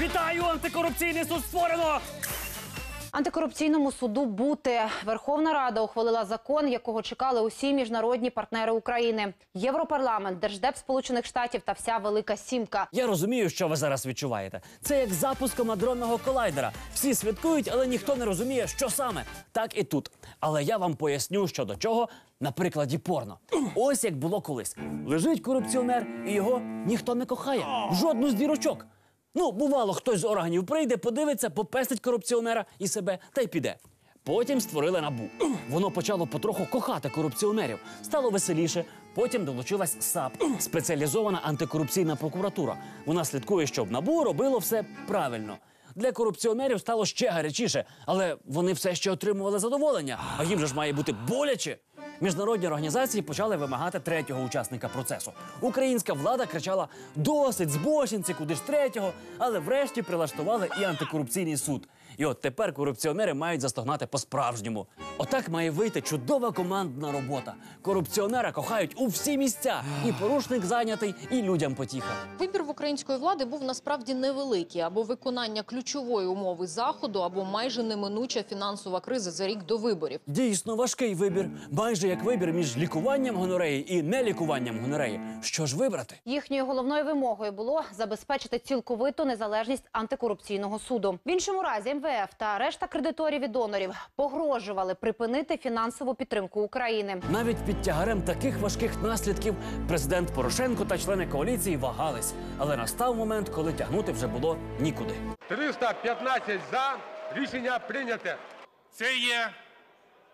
Вітаю! Антикорупційний суд створено! Антикорупційному суду бути Верховна Рада ухвалила закон, якого чекали усі міжнародні партнери України: Європарламент, Держдеп Сполучених Штатів та вся Велика Сімка. Я розумію, що ви зараз відчуваєте. Це як запуском адронного колайдера. Всі святкують, але ніхто не розуміє, що саме. Так і тут. Але я вам поясню, що до чого на прикладі порно. Ось як було колись. Лежить корупціонер, і його ніхто не кохає. Жодну з дірочок. Ну, бувало, хтось з органів прийде, подивиться, попестить корупціонера і себе та й піде. Потім створили набу. Воно почало потроху кохати корупціонерів. Стало веселіше. Потім долучилась САП спеціалізована антикорупційна прокуратура. Вона слідкує, щоб набу робило все правильно. Для корупціонерів стало ще гарячіше, але вони все ще отримували задоволення. А їм же ж має бути боляче. Міжнародні організації почали вимагати третього учасника процесу. Українська влада кричала: досить збочинці, куди ж третього, але врешті прилаштували і антикорупційний суд. І от тепер корупціонери мають застогнати по-справжньому. Отак має вийти чудова командна робота. Корупціонера кохають у всі місця. І порушник зайнятий, і людям потіха. Вибір в української влади був насправді невеликий або виконання ключової умови заходу, або майже неминуча фінансова криза за рік до виборів. Дійсно важкий вибір, майже як вибір між лікуванням гонореї і нелікуванням гонореї. Що ж вибрати? Їхньою головною вимогою було забезпечити цілковиту незалежність антикорупційного суду. В іншому разі МВФ та решта кредиторів і донорів погрожували припинити фінансову підтримку України. Навіть під тягарем таких важких наслідків президент Порошенко та члени коаліції вагались, але настав момент, коли тягнути вже було нікуди. 315 за. Рішення прийняте. Це є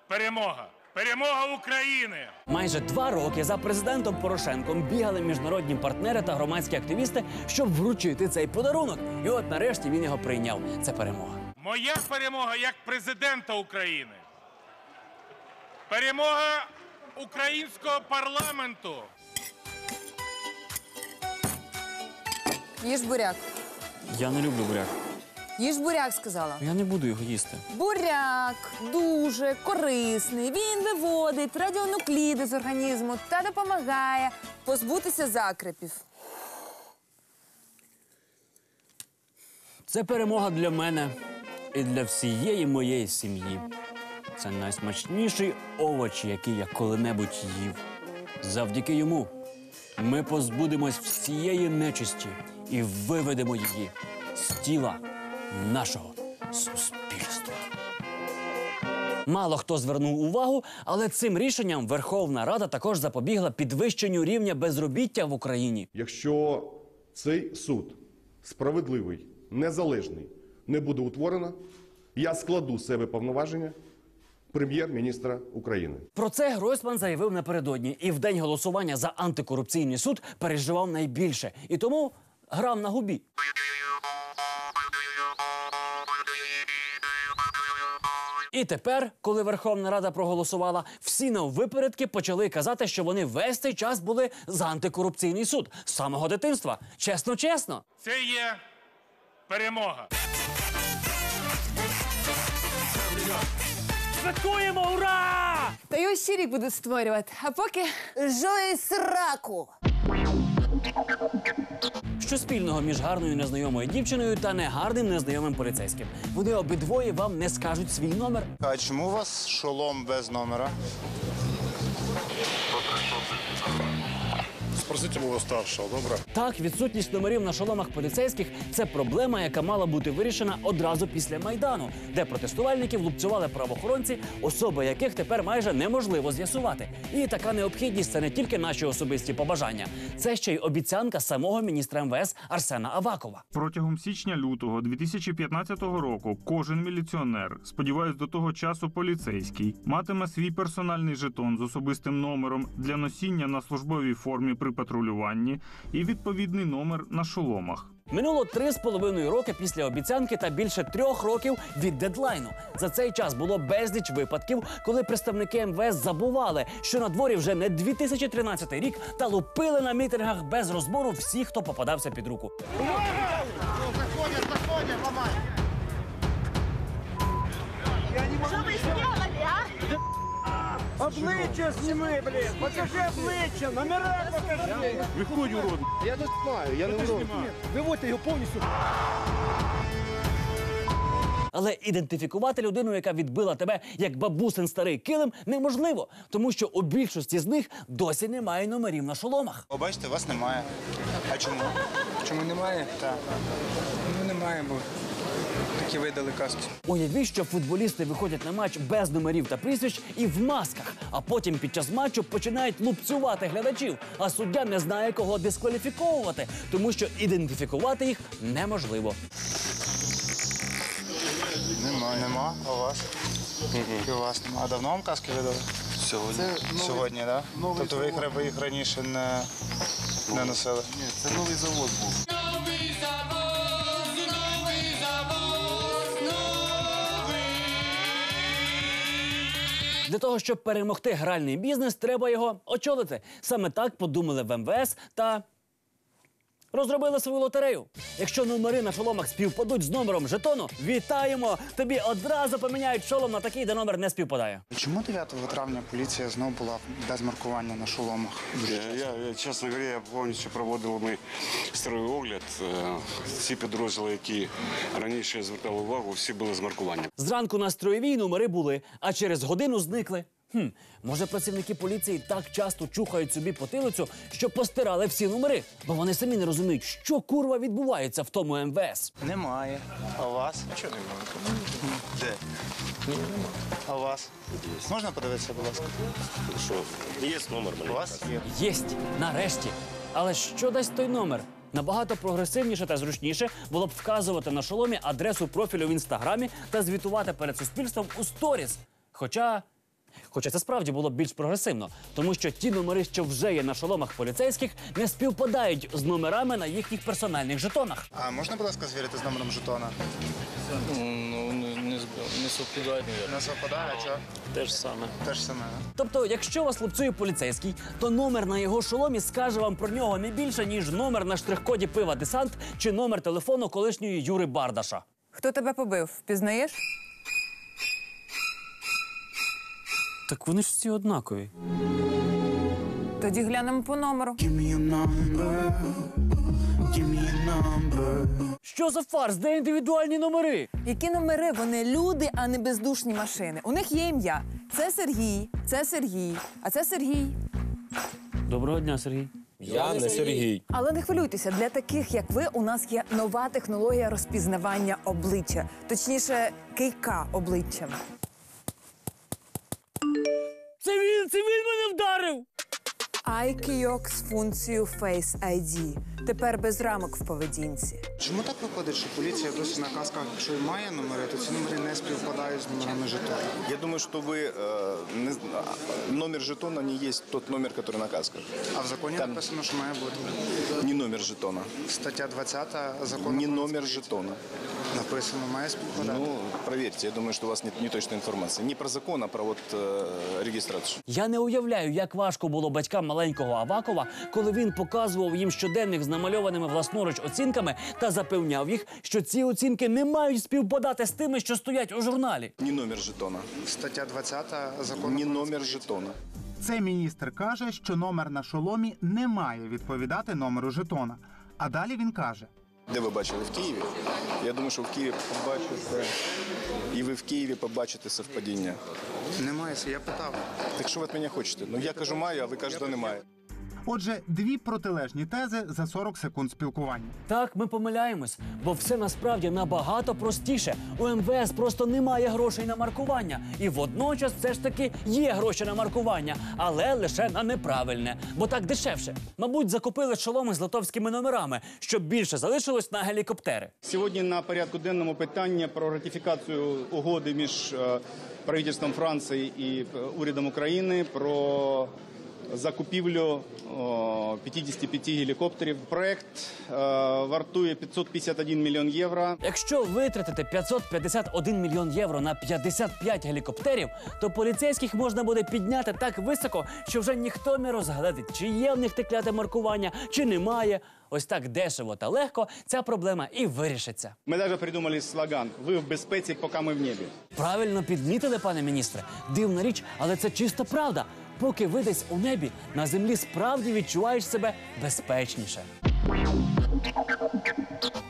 перемога. Перемога України. Майже два роки за президентом Порошенком бігали міжнародні партнери та громадські активісти, щоб вручити цей подарунок. І от нарешті він його прийняв. Це перемога. Моя перемога як президента України. Перемога українського парламенту. Їж буряк. Я не люблю буряк. Їж буряк, сказала. Я не буду його їсти. Буряк дуже корисний. Він виводить радіонукліди з організму та допомагає позбутися закрепів. Це перемога для мене і для всієї моєї сім'ї. Це найсмачніший овоч, який я коли-небудь їв. Завдяки йому ми позбудемось всієї нечисті і виведемо її з тіла нашого суспільства. Мало хто звернув увагу, але цим рішенням Верховна Рада також запобігла підвищенню рівня безробіття в Україні. Якщо цей суд справедливий, незалежний не буде утворено, я складу з себе повноваження прем'єр-міністра України. Про це Гройсман заявив напередодні, і в день голосування за антикорупційний суд переживав найбільше, і тому грав на губі. І тепер, коли Верховна Рада проголосувала, всі наввипередки почали казати, що вони весь цей час були за антикорупційний суд з самого дитинства. Чесно, чесно. Це є перемога. Святкуємо! Ура! Та його ще рік будуть створювати. А поки жої сраку. Що спільного між гарною незнайомою дівчиною та негарним незнайомим поліцейським? Вони обидвоє вам не скажуть свій номер. А чому у вас шолом без номера? Спросите мого старшого, добре? Так, відсутність номерів на шоломах поліцейських це проблема, яка мала бути вирішена одразу після майдану, де протестувальників лупцювали правоохоронці, особи яких тепер майже неможливо з'ясувати. І така необхідність це не тільки наші особисті побажання, це ще й обіцянка самого міністра МВС Арсена Авакова. Протягом січня-лютого 2015 року кожен міліціонер, сподіваюсь, до того часу поліцейський, матиме свій персональний жетон з особистим номером для носіння на службовій формі при патрулюванні і відповідний номер на шоломах. Минуло три з половиною роки після обіцянки та більше трьох років від дедлайну. За цей час було безліч випадків, коли представники МВС забували, що на дворі вже не 2013 рік та лупили на мітингах без розбору всіх, хто попадався під руку. Заходять, заходять, ламай! Я не можу. Обличчя зніми, блін! Покажи обличчя! Номера покажи! Виходь, урод! Я не знаю, я не урод. Виводьте його повністю! Але ідентифікувати людину, яка відбила тебе як бабусин старий килим, неможливо, тому що у більшості з них досі немає номерів на шоломах. О, бачите, вас немає. А чому? Чому немає? Так. Ну немає, бо такі видали каски. Уявіть, що футболісти виходять на матч без номерів та прізвищ і в масках, а потім під час матчу починають лупцювати глядачів, а суддя не знає, кого дискваліфіковувати, тому що ідентифікувати їх неможливо. Нема. Нема. А у вас? І у вас нема. А давно вам каски видали? Сьогодні. Сьогодні, так? Да? Тобто ви їх, ви їх раніше не, не носили? Ні, це новий завод був. Новий Для того, щоб перемогти гральний бізнес, треба його очолити. Саме так подумали в МВС та розробили свою лотерею. Якщо номери на шоломах співпадуть з номером жетону, вітаємо! Тобі одразу поміняють шолом на такий, де номер не співпадає. Чому 9 травня поліція знову була без маркування на шоломах? Я, я, я, чесно говоря, я повністю проводили ми строєвий огляд. Е, Всі підрозділи, які раніше звертали увагу, всі були з маркуванням. Зранку на строєвій номери були, а через годину зникли. Хм, може, працівники поліції так часто чухають собі потилицю, що постирали всі номери, бо вони самі не розуміють, що курва відбувається в тому МВС. Немає. А у вас? А чого немає? Де? А у вас? Можна подивитися, будь ласка? Що, є номер У вас є. Єсть, нарешті. Але що дасть той номер? Набагато прогресивніше та зручніше було б вказувати на шоломі адресу профілю в інстаграмі та звітувати перед суспільством у сторіс. Хоча. Хоча це справді було б більш прогресивно, тому що ті номери, що вже є на шоломах поліцейських, не співпадають з номерами на їхніх персональних жетонах. А можна, будь ласка, звірити з номером жетона? Ну, не, не, зб- не совпадають. Не совпадає, а чого? Те ж саме. Те ж саме. Тобто, якщо вас лупцює поліцейський, то номер на його шоломі скаже вам про нього не більше, ніж номер на штрих-коді пива десант чи номер телефону колишньої Юри Бардаша. Хто тебе побив? Впізнаєш? Так вони ж всі однакові. Тоді глянемо по номеру. Що за фарс? Де індивідуальні номери? Які номери? Вони люди, а не бездушні машини. У них є ім'я. Це Сергій, це Сергій, а це Сергій. Доброго дня, Сергій. Я не Сергій. Але не хвилюйтеся, для таких як ви у нас є нова технологія розпізнавання обличчя, точніше, кийка обличчям. Це він, це він мене вдарив! iKeyok з функцією Face ID. Тепер без рамок в поведінці. Чому так виходить, що поліція досі на касках, якщо і має номери, то ці номери не співпадають з номерами жетонів? Я думаю, что вы э, не зн- а, номер жетона не есть тот номер, который на касках. А в законі Там- написано, що має бути. Не номер жетона, Стаття 20 закону не про номер поліцію. жетона. Написано, має співпадати. Ну, проверьте, я думаю, что у вас нет неточной информации. Не про закон, а про вот э, регистрацию. Я не уявляю, як важко було батькам маленького Авакова, коли він показував їм щоденник з намальованими власноруч оцінками та запевняв їх, що ці оцінки не мають співпадати з тими, що стоять у журналі. Ні номер жетона, Стаття 20 закону Ні номер жетона. Цей міністр каже, що номер на шоломі не має відповідати номеру жетона. А далі він каже: Де ви бачили в Києві? Я думаю, що в Києві побачите, і ви в Києві побачите совпадіння. Немає, я питав. Так що ви від мене хочете? Ну я кажу маю, а ви кажете немає. Отже, дві протилежні тези за 40 секунд спілкування. Так, ми помиляємось, бо все насправді набагато простіше. У МВС просто немає грошей на маркування. І водночас все ж таки є гроші на маркування, але лише на неправильне, бо так дешевше. Мабуть, закупили шоломи з литовськими номерами, щоб більше залишилось на гелікоптери. Сьогодні на порядку денному питання про ратифікацію угоди між е, правительством Франції і е, урядом України про закупівлю о, 55 гелікоптерів. Проект е, вартує 551 мільйон євро. Якщо витратити 551 мільйон євро на 55 гелікоптерів, то поліцейських можна буде підняти так високо, що вже ніхто не розгледить, чи є в них те кляте маркування, чи немає. Ось так дешево та легко ця проблема і вирішиться. Ми навіть придумали слоган Ви в безпеці, поки ми в небі. Правильно підмітили, пане міністре. Дивна річ, але це чиста правда. Поки ви десь у небі на землі справді відчуваєш себе безпечніше.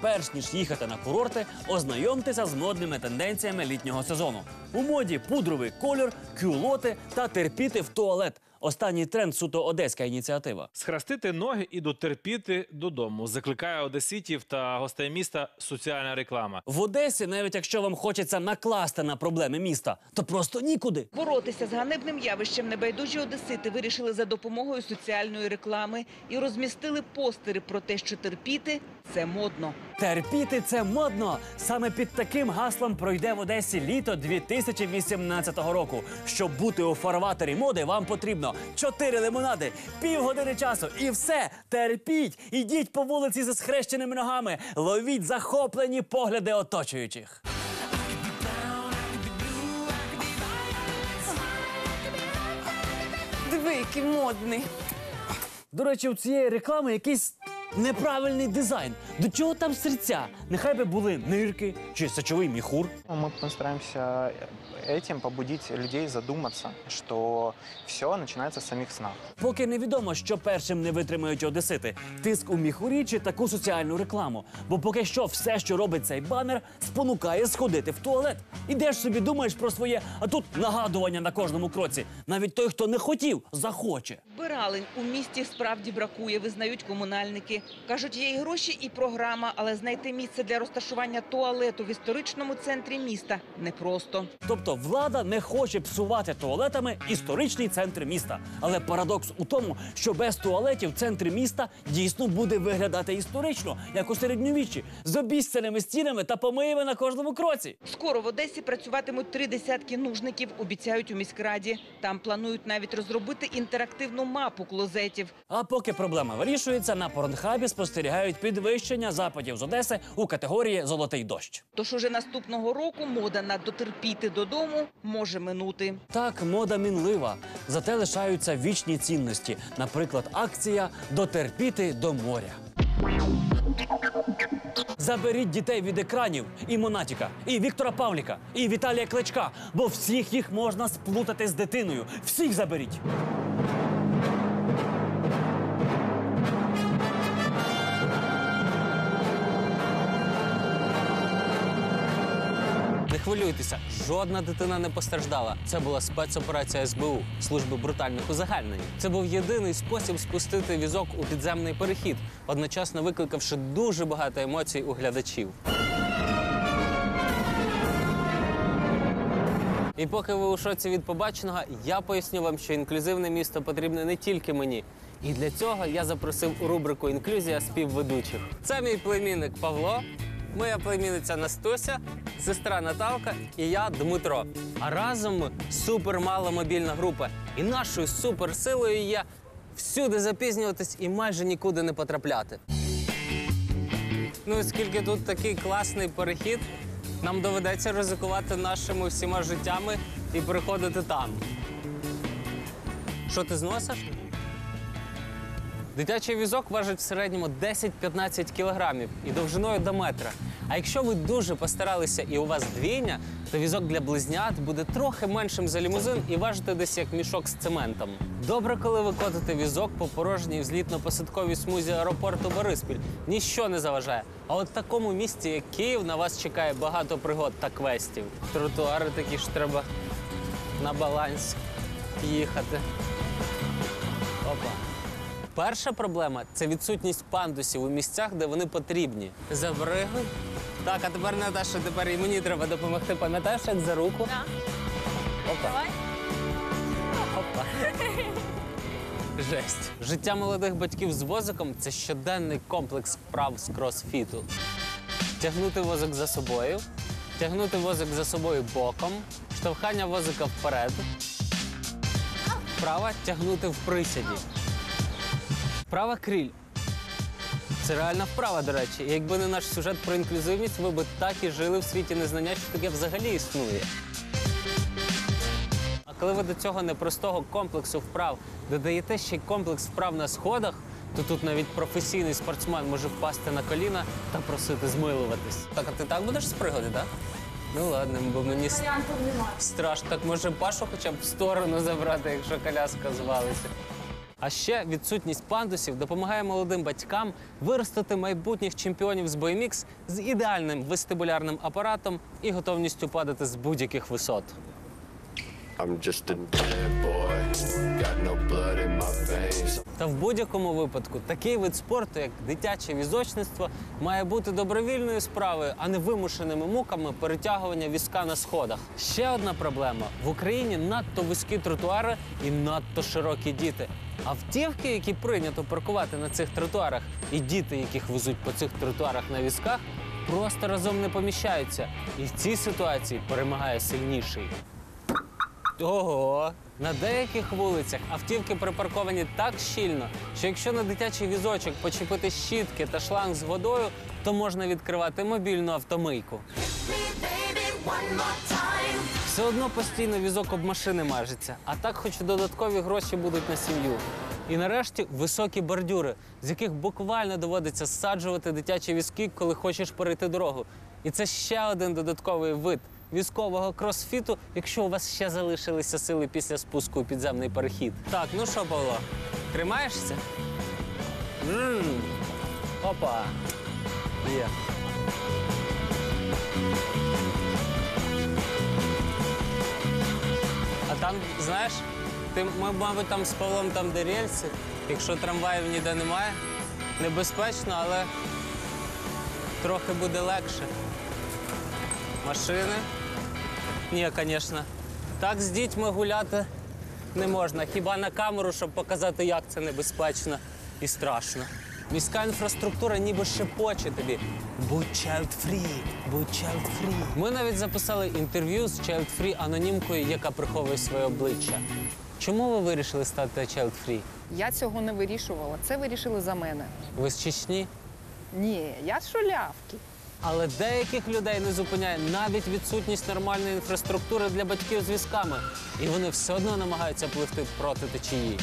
Перш ніж їхати на курорти, ознайомтеся з модними тенденціями літнього сезону. У моді пудровий кольор, кюлоти та терпіти в туалет. Останній тренд суто одеська ініціатива. Схрестити ноги і дотерпіти додому. Закликає одеситів та гостей міста соціальна реклама. В Одесі, навіть якщо вам хочеться накласти на проблеми міста, то просто нікуди. Боротися з ганебним явищем небайдужі одесити вирішили за допомогою соціальної реклами і розмістили постери про те, що терпіти це модно. Терпіти це модно. Саме під таким гаслом пройде в Одесі літо 2018 року. Щоб бути у фарватері моди, вам потрібно 4 лимонади, півгодини часу і все. Терпіть, ідіть по вулиці зі схрещеними ногами, ловіть захоплені погляди оточуючих. Диви, який модний. До речі, у цієї реклами якийсь неправильний дизайн. До чого там серця? Нехай би були нирки чи сечовий міхур. Мы постараемся этим побудить людей задуматься, что все начинается с самих снах. Поки невідомо, що першим не витримають одесити: тиск у міхурі чи таку соціальну рекламу. Бо поки що все, що робить цей банер, спонукає сходити в туалет. Ідеш собі, думаєш про своє, а тут нагадування на кожному кроці. Навіть той, хто не хотів, захоче. Вбиралень у місті справді бракує, визнають комунальники. Кажуть, є і гроші, і програма, але знайти місце для розташування туалету в історичному центрі міста непросто. Тобто влада не хоче псувати туалетами історичний центр міста. Але парадокс у тому, що без туалетів центр міста дійсно буде виглядати історично, як у середньовіччі, з обіцяними стінами та помиями на кожному кроці. Скоро в Одесі працюватимуть три десятки нужників, обіцяють у міськраді. Там планують навіть розробити інтерактивну мапу клозетів. А поки проблема вирішується, на порнхабі спостерігають підвищення западів з Одеси у категорії Золотий дощ. Тож уже наступного року мода на дотерпіти додому може минути. Так, мода мінлива, зате лишаються вічні цінності. Наприклад, акція Дотерпіти до моря. Заберіть дітей від екранів і Монатіка, і Віктора Павліка, і Віталія Кличка, бо всіх їх можна сплутати з дитиною. Всіх заберіть. Хвилюйтеся, жодна дитина не постраждала. Це була спецоперація СБУ служби брутальних узагальнень. Це був єдиний спосіб спустити візок у підземний перехід, одночасно викликавши дуже багато емоцій у глядачів. І поки ви у шоці від побаченого, я поясню вам, що інклюзивне місто потрібне не тільки мені. І для цього я запросив у рубрику Інклюзія співведучих. Це мій племінник Павло, моя племінниця Настуся, сестра Наталка і я Дмитро. А разом ми супермаломобільна група. І нашою суперсилою є всюди запізнюватись і майже нікуди не потрапляти. Ну, оскільки тут такий класний перехід, нам доведеться ризикувати нашими всіма життями і приходити там. Що ти зносиш? Дитячий візок важить в середньому 10-15 кілограмів і довжиною до метра. А якщо ви дуже постаралися і у вас двійня, то візок для близнят буде трохи меншим за лімузин і важити десь як мішок з цементом. Добре, коли ви котите візок по порожній взлітно-посадковій смузі аеропорту Бориспіль. Ніщо не заважає. А от в такому місті, як Київ, на вас чекає багато пригод та квестів. Тротуари такі ж треба на баланс їхати. Перша проблема це відсутність пандусів у місцях, де вони потрібні. Забригуй. Так, а тепер Наташа, тепер і мені треба допомогти. Пам'ятаєш, як за руку? Опа. Опа. Жесть. Життя молодих батьків з возиком це щоденний комплекс вправ з кросфіту. Тягнути возик за собою, тягнути возик за собою боком, штовхання возика вперед. Вправа тягнути в присіді. Вправа кріль. Це реальна вправа, до речі. І якби не наш сюжет про інклюзивність, ви б так і жили в світі незнання, що таке взагалі існує. А коли ви до цього непростого комплексу вправ додаєте ще й комплекс вправ на сходах, то тут навіть професійний спортсмен може впасти на коліна та просити змилуватись. Так, а ти так будеш спригати, так? Ну ладно, бо мені с- страшно. Так може Пашу хоча б в сторону забрати, якщо коляска звалиться. А ще відсутність пандусів допомагає молодим батькам виростити майбутніх чемпіонів з BMX з ідеальним вестибулярним апаратом і готовністю падати з будь-яких висот. Та в будь-якому випадку такий вид спорту, як дитяче візочництво, має бути добровільною справою, а не вимушеними муками перетягування візка на сходах. Ще одна проблема: в Україні надто вузькі тротуари і надто широкі діти. Автівки, які прийнято паркувати на цих тротуарах, і діти, яких везуть по цих тротуарах на візках, просто разом не поміщаються. І в цій ситуації перемагає сильніший. Ого! На деяких вулицях автівки припарковані так щільно, що якщо на дитячий візочок почепити щітки та шланг з водою, то можна відкривати мобільну автомийку. Все одно постійно візок об машини мажеться, а так хоч додаткові гроші будуть на сім'ю. І нарешті високі бордюри, з яких буквально доводиться зсаджувати дитячі візки, коли хочеш перейти дорогу. І це ще один додатковий вид військового кросфіту, якщо у вас ще залишилися сили після спуску у підземний перехід. Так, ну що, Павло, тримаєшся? м Опа. Є. А там, знаєш, ти, ми, мабуть, там з Павлом там де рельси, якщо трамваїв ніде немає, небезпечно, але трохи буде легше. Машини? Ні, звісно. Так з дітьми гуляти не можна. Хіба на камеру, щоб показати, як це небезпечно і страшно. Міська інфраструктура ніби шепоче тобі. Будь child-free, будь child-free. Ми навіть записали інтерв'ю з child-free анонімкою, яка приховує своє обличчя. Чому ви вирішили стати child-free? Я цього не вирішувала. Це вирішили за мене. Ви з Чечні? Ні, я з шулявки. Але деяких людей не зупиняє навіть відсутність нормальної інфраструктури для батьків з візками. І вони все одно намагаються пливти проти течії.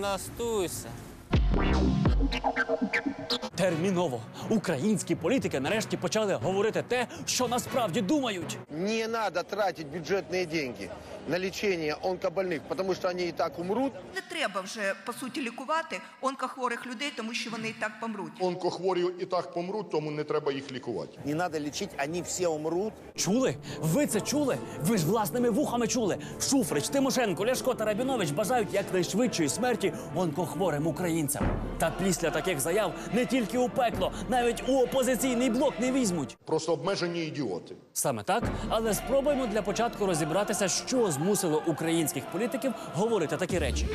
Настуйся. Терміново українські політики нарешті почали говорити те, що насправді думають. Не надо тратить бюджетные деньги на лечение онкобольных, потому что они и так умрут. Не треба вже по суті лікувати онкохворих людей, тому що вони і так помруть. Онкохворі і так помруть, тому не треба їх лікувати. Не надо лечить, они все умрут. Чули? Ви це чули? Ви ж власними вухами чули. Шуфрич, Тимошенко, Ляшко та Рабінович бажають якнайшвидшої смерті онкохворим українцям. Та після таких заяв не тільки у пекло, навіть у опозиційний блок не візьмуть. Просто обмежені ідіоти. Саме так, але спробуємо для початку розібратися, що змусило українських політиків говорити такі речі.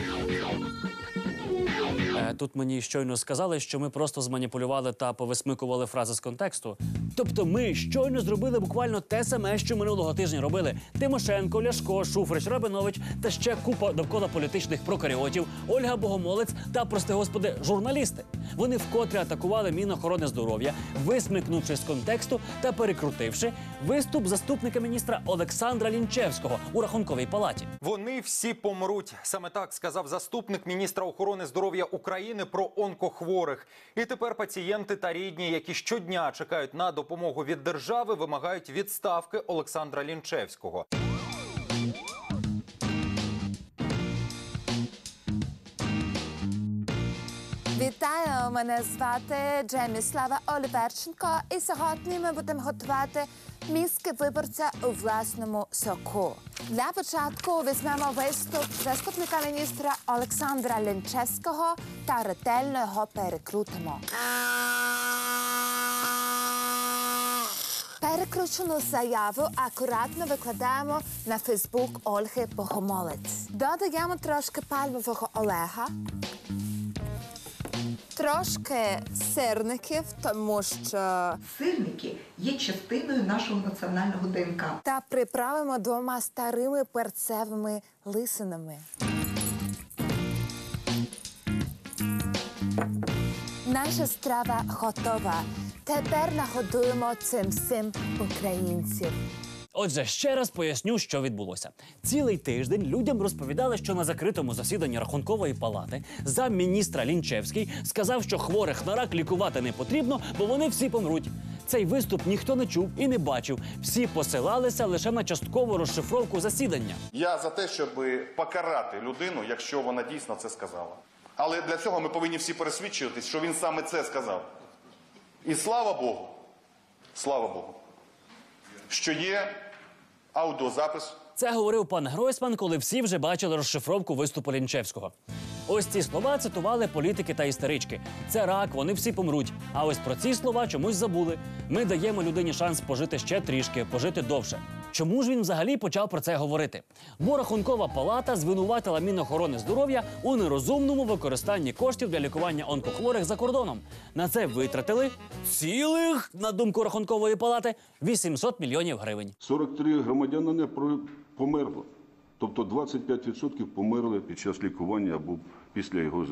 Е, Тут мені щойно сказали, що ми просто зманіпулювали та повисмикували фрази з контексту. Тобто ми щойно зробили буквально те саме, що минулого тижня робили Тимошенко, Ляшко, Шуфрич, Рабинович та ще купа довкола політичних прокаріотів, Ольга Богомолець та, прости господи, журналісти. Вони вкотре атакували Мінохорони здоров'я, висмикнувши з контексту та перекрутивши виступ заступника міністра Олександра Лінчевського у рахунковій палаті. Вони всі помруть. Саме так сказав заступник міністра охорони здоров'я України про онкохворих. І тепер пацієнти та рідні, які щодня чекають на допомогу від держави, вимагають відставки Олександра Лінчевського. Вітаю, мене звати Джеміслава Оліверченко, і сьогодні ми будемо готувати мізки виборця у власному соку. Для початку візьмемо виступ заступника міністра Олександра Ленчевського та ретельно його перекрутимо. Перекручену заяву акуратно викладаємо на Фейсбук Ольги Богомолець. Додаємо трошки пальмового Олега. Трошки сирників, тому що Сирники є частиною нашого національного ДНК. та приправимо двома старими перцевими лисинами. Наша страва готова. Тепер нагодуємо цим всім українців. Отже, ще раз поясню, що відбулося. Цілий тиждень людям розповідали, що на закритому засіданні рахункової палати замміністра Лінчевський сказав, що хворих на рак лікувати не потрібно, бо вони всі помруть. Цей виступ ніхто не чув і не бачив. Всі посилалися лише на часткову розшифровку засідання. Я за те, щоб покарати людину, якщо вона дійсно це сказала. Але для цього ми повинні всі пересвідчуватись, що він саме це сказав. І слава Богу, слава Богу, що є аудіозапис. Це говорив пан Гройсман, коли всі вже бачили розшифровку виступу Лінчевського. Ось ці слова цитували політики та істерички. Це рак, вони всі помруть. А ось про ці слова чомусь забули. Ми даємо людині шанс пожити ще трішки, пожити довше. Чому ж він взагалі почав про це говорити? Бо рахункова палата звинуватила Мінохорони здоров'я у нерозумному використанні коштів для лікування онкохворих за кордоном. На це витратили цілих, на думку рахункової палати, 800 мільйонів гривень. 43 громадянина померло. Тобто 25% померли під час лікування або після його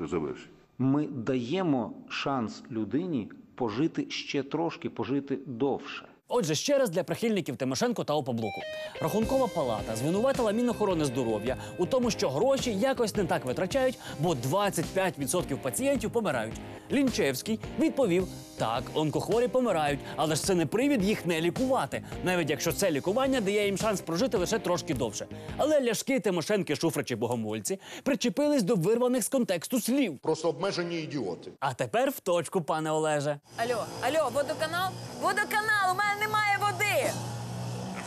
завершення. Ми даємо шанс людині пожити ще трошки, пожити довше. Отже, ще раз для прихильників Тимошенко та Опоблоку. Рахункова палата звинуватила Мінохорони здоров'я у тому, що гроші якось не так витрачають, бо 25% пацієнтів помирають. Лінчевський відповів: так, онкохворі помирають, але ж це не привід їх не лікувати, навіть якщо це лікування дає їм шанс прожити лише трошки довше. Але ляшки Тимошенки, Шуфричі, Богомольці причепились до вирваних з контексту слів. Просто обмежені ідіоти. А тепер в точку, пане Олеже. Алло, алло, водоканал? Водоканал, у мене немає води.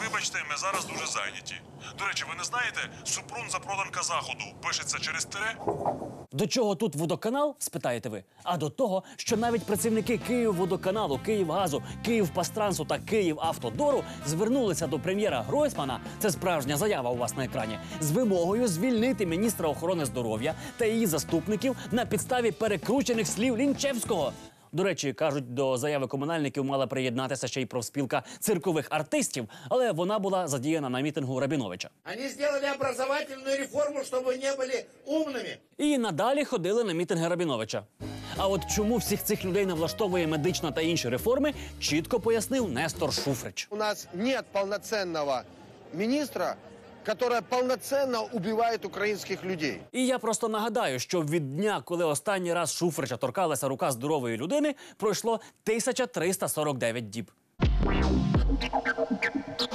Вибачте, ми зараз дуже зайняті. До речі, ви не знаєте, Супрун запроданка заходу пишеться через тире? До чого тут водоканал? спитаєте ви. А до того, що навіть працівники Київводоканалу, Київгазу, Київпастрансу та Київавтодору звернулися до прем'єра Гройсмана. Це справжня заява у вас на екрані з вимогою звільнити міністра охорони здоров'я та її заступників на підставі перекручених слів Лінчевського. До речі, кажуть, до заяви комунальників мала приєднатися ще й профспілка циркових артистів, але вона була задіяна на мітингу Рабіновича. Они сделали образовательную реформу, чтобы не были умными. І надалі ходили на мітинги Рабіновича. А от чому всіх цих людей не влаштовує медична та інші реформи, чітко пояснив Нестор Шуфрич. У нас нет полноценного министра, который полноценно убивает украинских людей. І я просто нагадаю, що від дня, коли останній раз Шуфрича торкалася рука здорової людини, пройшло 1349 діб.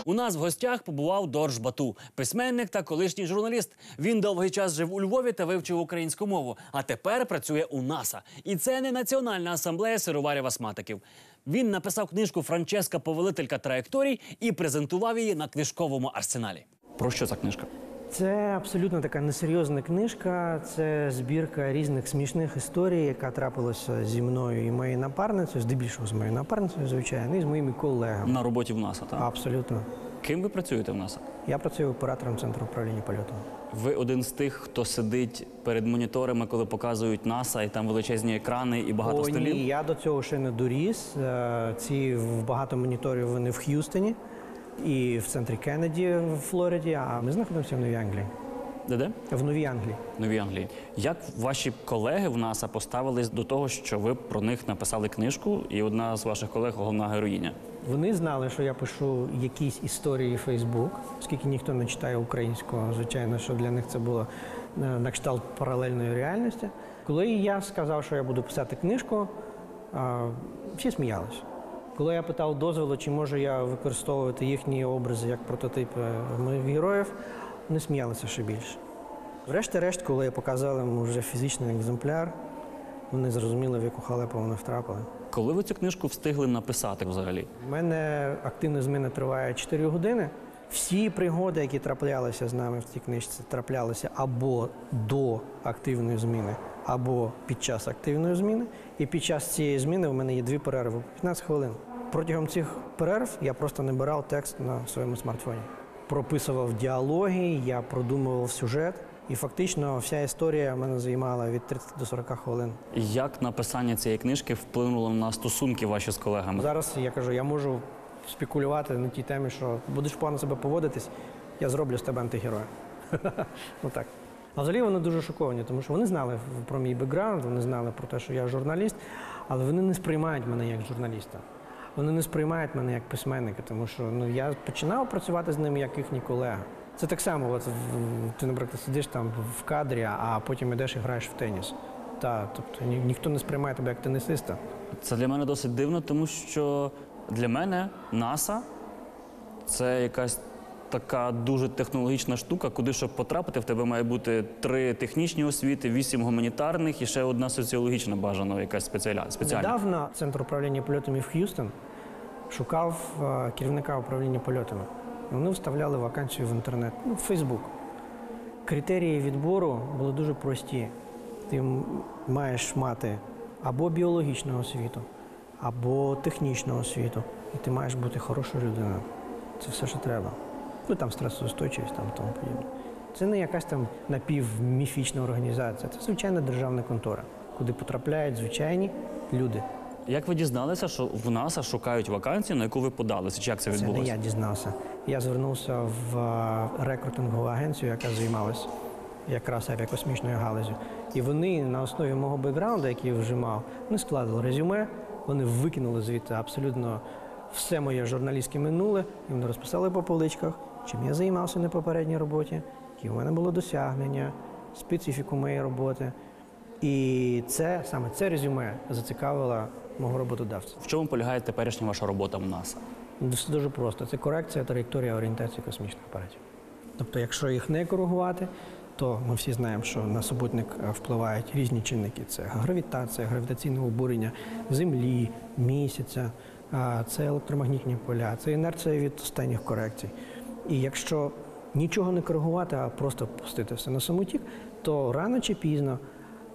У нас в гостях побував Дорж Бату, письменник та колишній журналіст. Він довгий час жив у Львові та вивчив українську мову, а тепер працює у НАСА. І це не Національна асамблея сироварів астматиків. Він написав книжку Франческа Повелителька траєкторій і презентував її на книжковому арсеналі. Про що ця книжка? Це абсолютно така несерйозна книжка. Це збірка різних смішних історій, яка трапилася зі мною і моєю напарницею, здебільшого з моєю напарницею, звичайно, і з моїми колегами. На роботі в НАСА, так? Абсолютно. Ким ви працюєте в НАСА? Я працюю оператором центру управління польотом. Ви один з тих, хто сидить перед моніторами, коли показують НАСА, і там величезні екрани і багато О, столів. Ні, я до цього ще не доріс. Е, Ці в- багато моніторів вони в Х'юстоні і в центрі Кеннеді в Флориді, а ми знаходимося в Новій Англії. Де де? В Новій Англії. Новій Англії. Як ваші колеги в НАСА поставились до того, що ви про них написали книжку, і одна з ваших колег головна героїня? Вони знали, що я пишу якісь історії Фейсбук, оскільки ніхто не читає українського, звичайно, що для них це було е, на кшталт паралельної реальності. Коли я сказав, що я буду писати книжку, всі сміялися. Коли я питав дозволу, чи можу я використовувати їхні образи як прототипи моїх героїв, вони сміялися ще більше. Врешті-решт, коли я показав їм вже фізичний екземпляр, вони зрозуміли, в яку халепу вони втрапили. Коли ви цю книжку встигли написати взагалі? У мене активна зміна триває 4 години. Всі пригоди, які траплялися з нами в цій книжці, траплялися або до активної зміни, або під час активної зміни. І під час цієї зміни в мене є дві перерви по 15 хвилин. Протягом цих перерв я просто набирав текст на своєму смартфоні. Прописував діалоги, я продумував сюжет. І фактично вся історія в мене займала від 30 до 40 хвилин. Як написання цієї книжки вплинуло на стосунки ваші з колегами? Зараз я кажу, я можу спекулювати на тій темі, що будеш погано себе поводитись, я зроблю з тебе антигероя. ну так. А взагалі вони дуже шоковані, тому що вони знали про мій бекграунд, вони знали про те, що я журналіст, але вони не сприймають мене як журналіста. вони не сприймають мене як письменника, тому що ну я починав працювати з ними як їхній колега. Це так само, от ти, наприклад, сидиш там в кадрі, а потім йдеш і граєш в теніс. Та, тобто ні, ніхто не сприймає тебе як тенісиста. Це для мене досить дивно, тому що для мене НАСА це якась така дуже технологічна штука, куди щоб потрапити, в тебе має бути три технічні освіти, вісім гуманітарних і ще одна соціологічна бажано, якась спеціальна. спеціальна. Недавно центр управління польотами в Х'юстон шукав е, керівника управління польотами. Вони вставляли вакансію в інтернет, ну, в Фейсбук. Критерії відбору були дуже прості. Ти маєш мати або біологічну освіту, або технічну освіту. І ти маєш бути хорошою людиною. Це все, що треба. Ну там стресоустойчивість, там тому подібне. Це не якась там напівміфічна організація, це звичайна державна контора, куди потрапляють звичайні люди. Як ви дізналися, що в НАСА шукають вакансію, на яку ви подалися? Чи як це Це не відбулося? я дізнався. Я звернувся в е, рекрутингову агенцію, яка займалась якраз авіакосмічною галузю. І вони на основі мого бекграунду, який я вже мав, вони складали резюме, вони викинули звідти абсолютно все моє журналістське минуле, і вони розписали по поличках, чим я займався на попередній роботі, які у мене було досягнення, специфіку моєї роботи. І це саме це резюме зацікавило мого роботодавця. В чому полягає теперішня ваша робота в НАСА? Все дуже просто. Це корекція траєкторії орієнтації космічних апаратів. Тобто, якщо їх не коригувати, то ми всі знаємо, що на супутник е, впливають різні чинники: це гравітація, гравітаційне обурення Землі, місяця, це електромагнітні поля, це інерція від останніх корекцій. І якщо нічого не коригувати, а просто пустити все на самотік, то рано чи пізно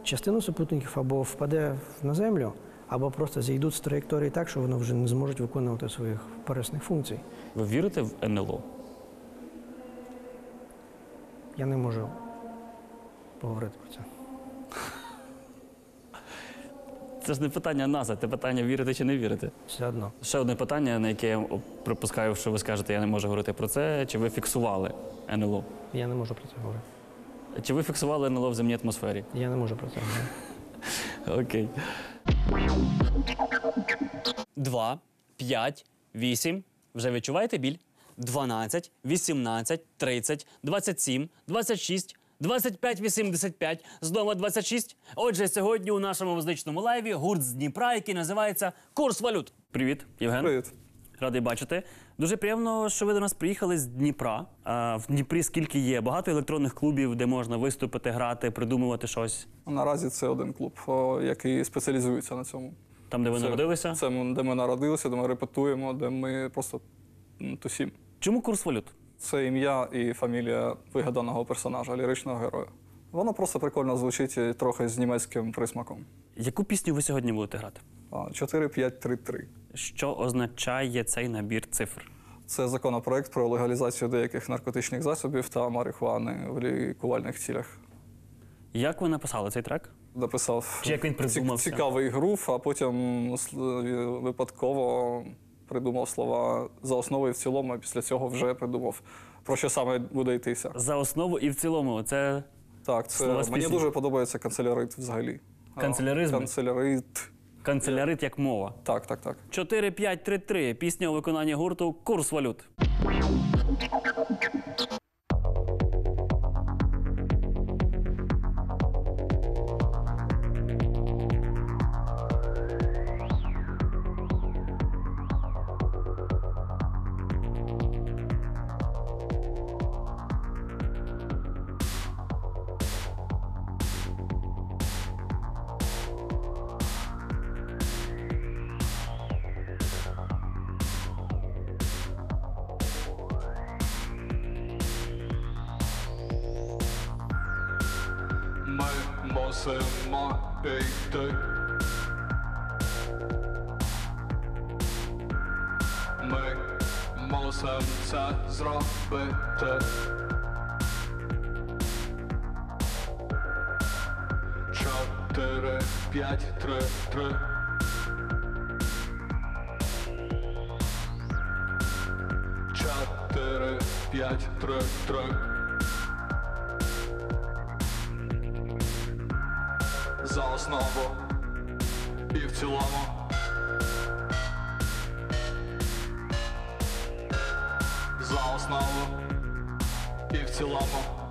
частина супутників або впаде на землю, або просто зійдуть з траєкторії так, що вони вже не зможуть виконувати своїх корисних функцій. Ви вірите в НЛО? Я не можу поговорити про це. Це ж не питання НАСА, це питання вірити чи не вірити. Все одно. Ще одне питання, на яке я припускаю, що ви скажете, я не можу говорити про це. Чи ви фіксували НЛО? Я не можу про це говорити. Чи ви фіксували НЛО в земній атмосфері? Я не можу про це говорити. Окей. Два, п'ять, вісім. Вже відчуваєте біль? 12, 18, 30, 27, 26, 25, 85, знову 26. Отже, сьогодні у нашому музичному лайві гурт з Дніпра, який називається Курс валют. Привіт, Євген. Привіт. Радий бачити. Дуже приємно, що ви до нас приїхали з Дніпра. А в Дніпрі скільки є? Багато електронних клубів, де можна виступити, грати, придумувати щось. Наразі це один клуб, о, який спеціалізується на цьому. Там, де ви Це- народилися? Це де ми народилися, де ми репетуємо, де ми просто тусім. Чому курс валют? Це ім'я і фамілія вигаданого персонажа, ліричного героя. Воно просто прикольно звучить трохи з німецьким присмаком. Яку пісню ви сьогодні будете грати? 4-5-3-3. Що означає цей набір цифр? Це законопроект про легалізацію деяких наркотичних засобів та марихуани в лікувальних цілях. Як ви написали цей трек? Написав Чи як він придумався? цікавий грув, а потім випадково придумав слова за основу і в цілому, а після цього вже придумав, про що саме буде йтися. За основу і в цілому. Це Так, це слова з мені пісні. дуже подобається канцелярит взагалі. Канцеляризм? Канцелярит. канцелярит як мова. Так, так, так. 4-5-3-3. Пісня у виконанні гурту Курс валют. Тере, п'ять, тре, тре. Чотири, п'ять, тре, тре. За основу і в цілому. За основу і в цілому.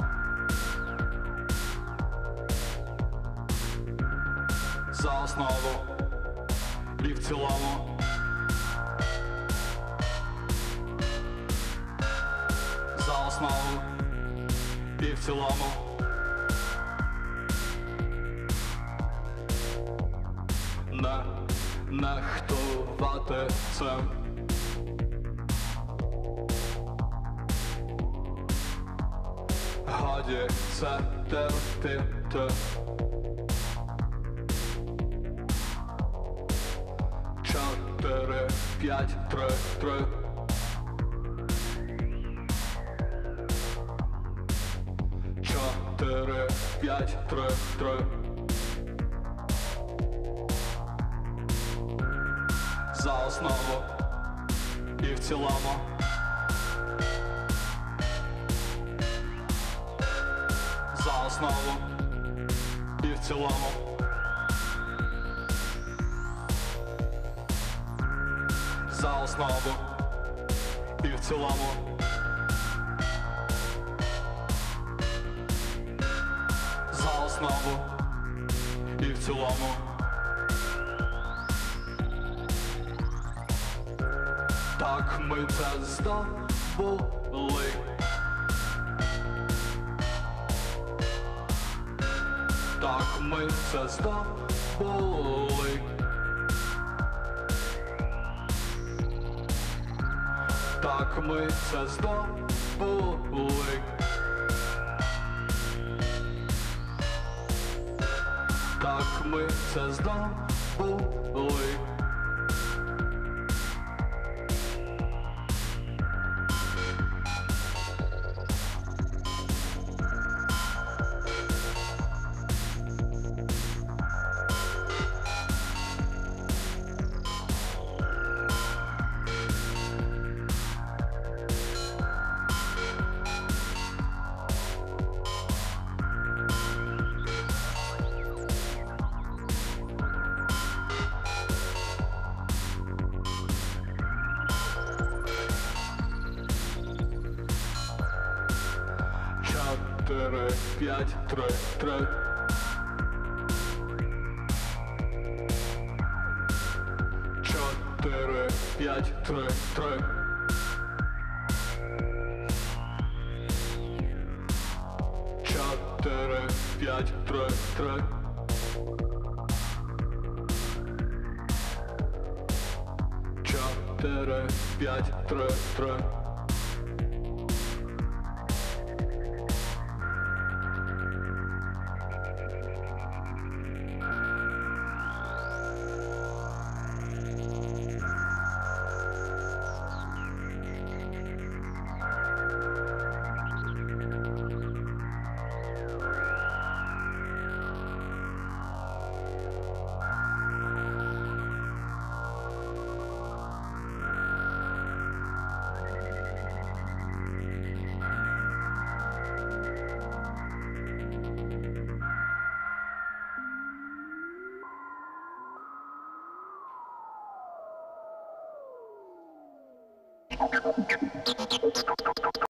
Цілому. За основу і в цілому. Не нехтувати цим. Годі це терпіти. П'ять, три, три. Чотири, п'ять, три, три. За основу і в цілому. За основу і в цілому. За основу і в цілому. За основу і в цілому. Так ми це здобули. Так ми це здобули. Так ми це здобули. Так ми це здобули. П'ять, трек, трек. Чотири, п'ять, три, три.